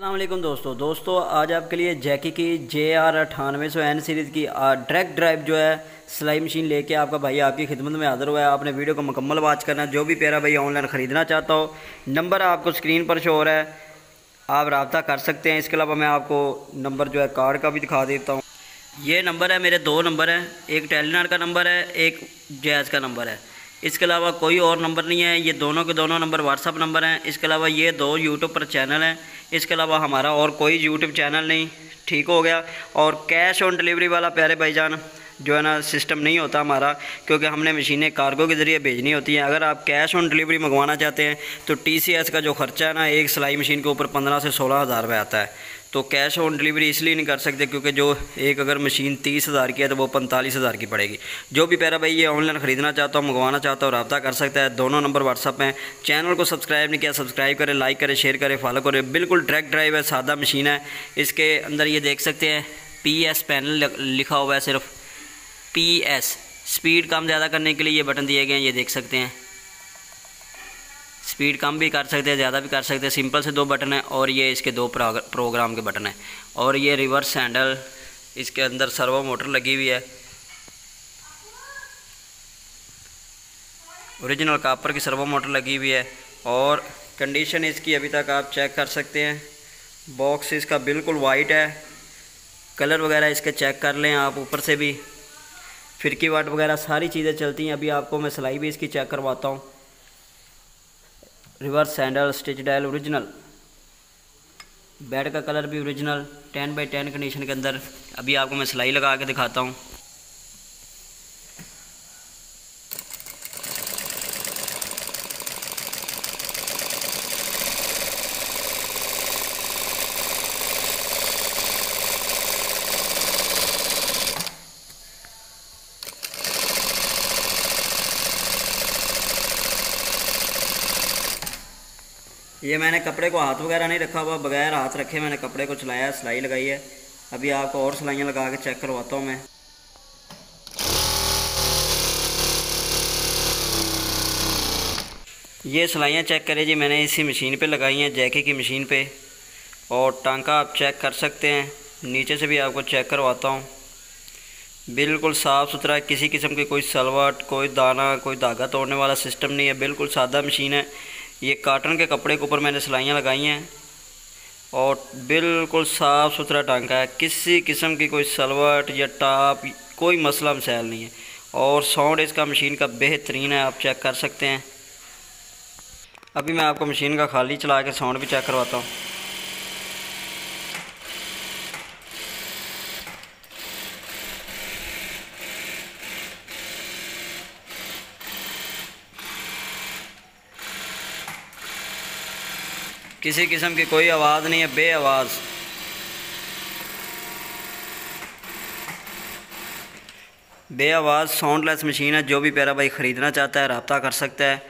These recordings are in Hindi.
अल्लाम दोस्तों। दोस्तों, आज आपके लिए जैकी की जे आर अठानवे सौ एन सीरीज़ की डायरेक्ट ड्राइव जो है सिलाई मशीन लेके आपका भाई आपकी खिदमत में हाजिर हुआ है। आपने वीडियो को मुकम्मल वाच करना जो भी प्यारा भाई ऑनलाइन ख़रीदना चाहता हो नंबर आपको स्क्रीन पर शो हो रहा है। आप रबता कर सकते हैं। इसके अलावा मैं आपको नंबर जो है कार्ड का भी दिखा देता हूँ। ये नंबर है, मेरे दो नंबर हैं। एक टेलीनार का नंबर है, एक जैज़ का नंबर है। इसके अलावा कोई और नंबर नहीं है, ये दोनों के दोनों नंबर व्हाट्सअप नंबर हैं। इसके अलावा ये दो यूट्यूब पर चैनल हैं। इसके अलावा हमारा और कोई यूट्यूब चैनल नहीं। ठीक हो गया। और कैश ऑन डिलीवरी वाला प्यारे भाईजान, जो है ना सिस्टम नहीं होता हमारा, क्योंकि हमने मशीनें कार्गो के ज़रिए भेजनी होती हैं। अगर आप कैश ऑन डिलीवरी मंगवाना चाहते हैं तो टीसीएस का जो खर्चा है ना, एक सिलाई मशीन के ऊपर पंद्रह से सोलह हज़ार रुपये आता है। तो कैश ऑन डिलीवरी इसलिए नहीं कर सकते क्योंकि जो एक अगर मशीन तीस हज़ार की है तो वो पैंतालीस हज़ार की पड़ेगी। जो भी पैरा भाई ये ऑनलाइन ख़रीदना चाहता हो, मंगवाना चाहता हो, रब्ता कर सकता है, दोनों नंबर व्हाट्सअप हैं। चैनल को सब्सक्राइब नहीं किया सब्सक्राइब करें लाइक करें शेयर करें फॉलो करें। बिल्कुल डायरेक्ट ड्राइव है, सादा मशीन है। इसके अंदर ये देख सकते हैं पी एस पैनल लिखा हुआ है सिर्फ़। पी एस स्पीड कम ज़्यादा करने के लिए ये बटन दिए गए हैं, ये देख सकते हैं। स्पीड कम भी कर सकते हैं, ज़्यादा भी कर सकते हैं। सिंपल से दो बटन है और ये इसके दो प्रोग्राम के बटन हैं। और ये रिवर्स हैंडल, इसके अंदर सर्वो मोटर लगी हुई है। ओरिजिनल कापर की सर्वो मोटर लगी हुई है और कंडीशन इसकी अभी तक आप चेक कर सकते हैं। बॉक्स इसका बिल्कुल वाइट है। कलर वगैरह इसके चेक कर लें आप ऊपर से भी। फिरकी वाट वगैरह सारी चीज़ें चलती हैं। अभी आपको मैं सिलाई भी इसकी चेक करवाता हूँ। Reverse sandal stitch dial original bed का कलर भी original ten by ten condition के अंदर। अभी आपको मैं सिलाई लगा के दिखाता हूँ। ये मैंने कपड़े को हाथ वगैरह नहीं रखा हुआ, बगैर हाथ रखे मैंने कपड़े को चलाया, सिलाई लगाई है। अभी आपको और सिलाइयाँ लगा के चेक करवाता हूँ मैं। ये सिलाइयाँ चेक करें जी, मैंने इसी मशीन पे लगाई हैं, जैके की मशीन पे। और टांका आप चेक कर सकते हैं, नीचे से भी आपको चेक करवाता हूँ। बिल्कुल साफ़ सुथरा किसी किस्म की कोई सलवट कोई दाना, कोई धागा तोड़ने वाला सिस्टम नहीं है, बिल्कुल सादा मशीन है। ये काटन के कपड़े के ऊपर मैंने सिलाइयाँ लगाई हैं और बिल्कुल साफ़ सुथरा टांका है। किसी किस्म की कोई सलवट या टाप, कोई मसला मसैल नहीं है। और साउंड इसका मशीन का बेहतरीन है, आप चेक कर सकते हैं। अभी मैं आपको मशीन का खाली चला के साउंड भी चेक करवाता हूँ। किसी किस्म की कोई आवाज़ नहीं है, बे आवाज़। बे आवाज़ साउंडलेस मशीन है, जो भी प्यारा भाई ख़रीदना चाहता है, रबता कर सकता है।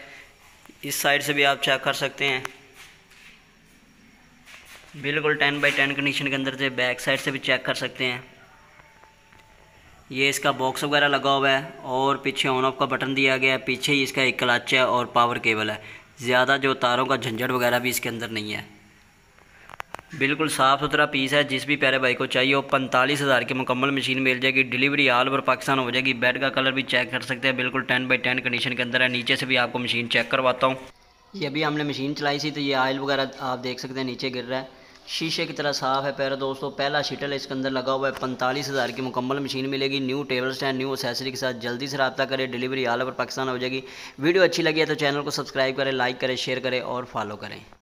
इस साइड से भी आप चेक कर सकते हैं। बिल्कुल टेन बाई टेन कंडीशन के अंदर से बैक साइड से भी चेक कर सकते हैं। ये इसका बॉक्स वगैरह लगा हुआ है, और पीछे ऑन ऑफ़ का बटन दिया गया है, पीछे ही इसका एक क्लच है, और पावर केबल है। ज़्यादा जो तारों का झंझट वगैरह भी इसके अंदर नहीं है। बिल्कुल साफ़ सुथरा पीस है, जिस भी प्यारे भाई को चाहिए, वो पैंतालीस हज़ार की मुकम्मल मशीन मिल जाएगी। डिलीवरी ऑल ओवर पाकिस्तान हो जाएगी। बेड का कलर भी चेक कर सकते हैं। बिल्कुल टेन बाई टेन कंडीशन के अंदर है। नीचे से भी आपको मशीन चेक करवाता हूँ। ये अभी हमने मशीन चलाई थी तो ये ऑयल वगैरह आप देख सकते हैं, नीचे गिर रहा है। शीशे की तरह साफ़ है पैर दोस्तों। पहला शीटल इसके अंदर लगा हुआ है पैंतालीस हज़ार की मुकम्मल मशीन मिलेगी। New table stand new accessory के साथ जल्दी से रब्ता करें। डिलीवरी ऑल ओवर पाकिस्तान हो जाएगी। वीडियो अच्छी लगी है तो चैनल को सब्सक्राइब करें लाइक करें शेयर करें और फॉलो करें।